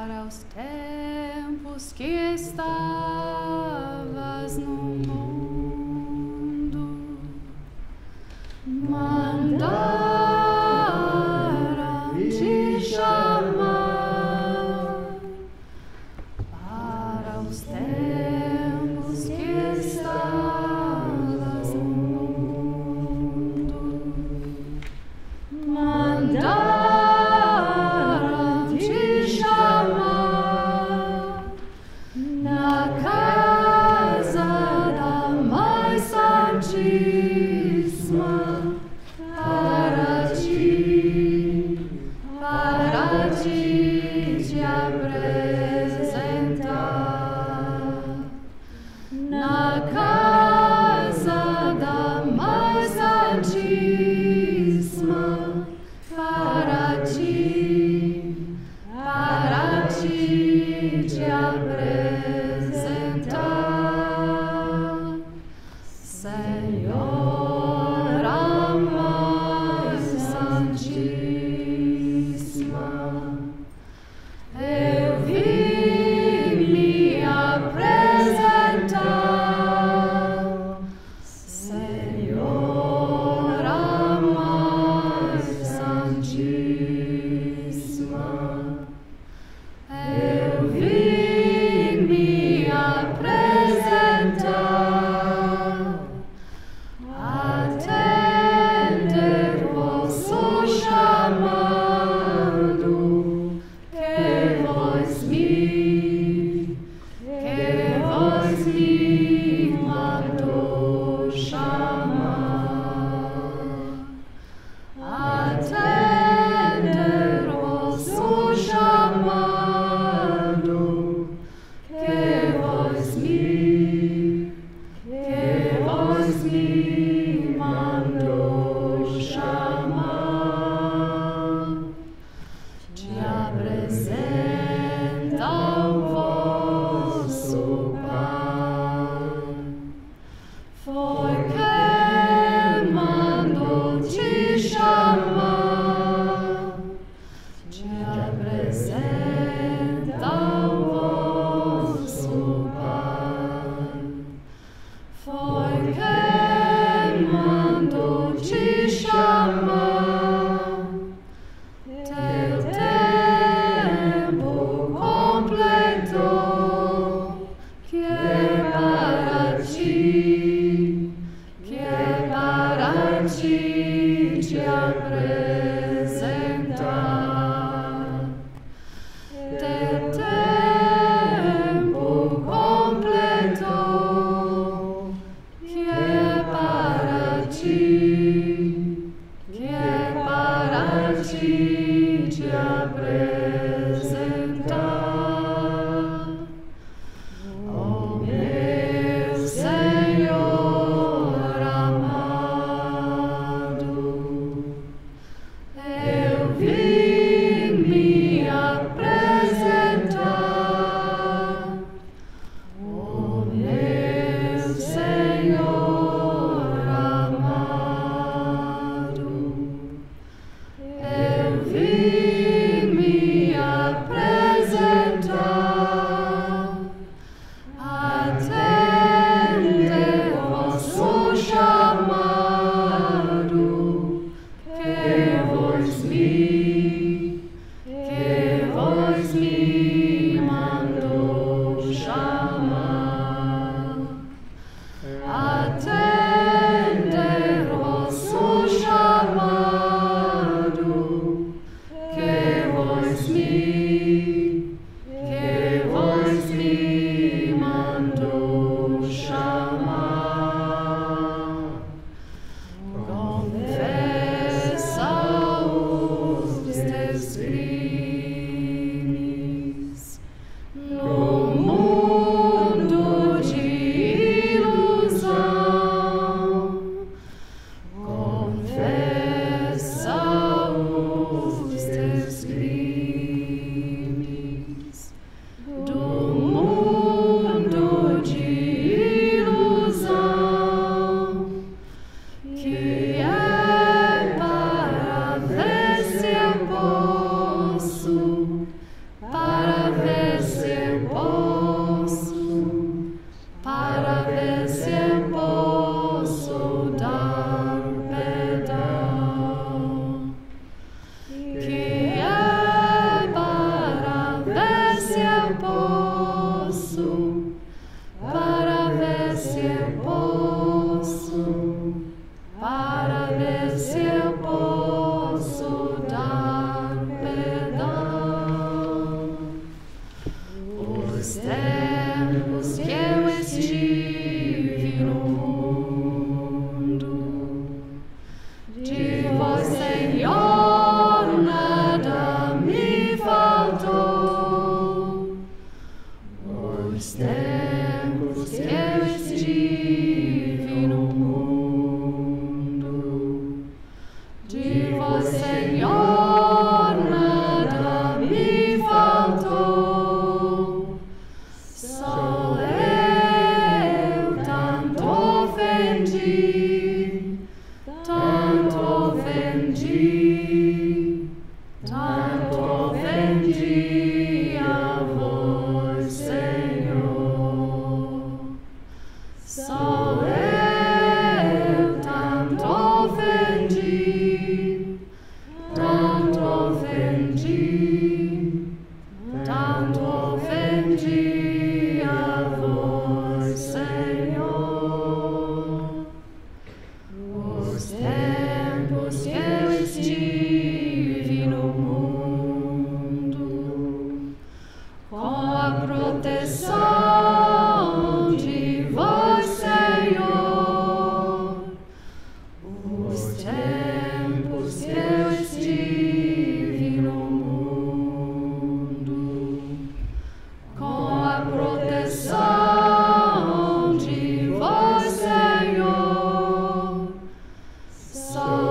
para os tempos que estavas no mundo. Mandaram te chamar. So So.